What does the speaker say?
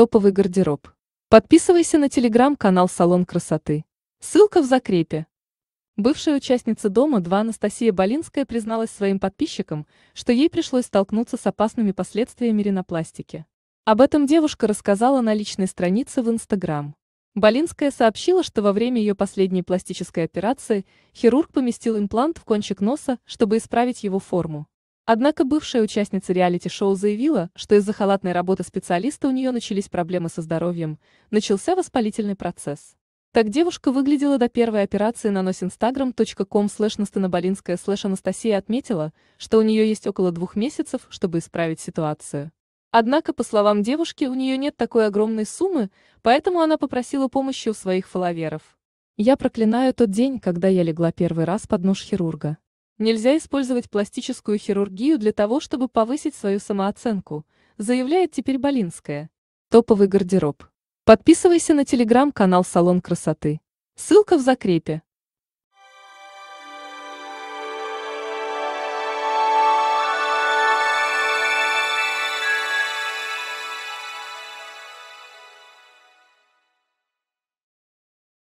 Топовый гардероб. Подписывайся на телеграм-канал «Салон красоты». Ссылка в закрепе. Бывшая участница «Дома-2» Анастасия Болинская призналась своим подписчикам, что ей пришлось столкнуться с опасными последствиями ринопластики. Об этом девушка рассказала на личной странице в Инстаграм. Болинская сообщила, что во время ее последней пластической операции хирург поместил имплант в кончик носа, чтобы исправить его форму. Однако бывшая участница реалити-шоу заявила, что из-за халатной работы специалиста у нее начались проблемы со здоровьем, начался воспалительный процесс. Так девушка выглядела до первой операции на nosinstagram.com слэш настаноболинская слэш Анастасия отметила, что у нее есть около двух месяцев, чтобы исправить ситуацию. Однако, по словам девушки, у нее нет такой огромной суммы, поэтому она попросила помощи у своих фолловеров. «Я проклинаю тот день, когда я легла первый раз под нож хирурга. Нельзя использовать пластическую хирургию для того, чтобы повысить свою самооценку, заявляет теперь Болинская. Топовый гардероб. Подписывайся на телеграм-канал «Салон красоты». Ссылка в закрепе.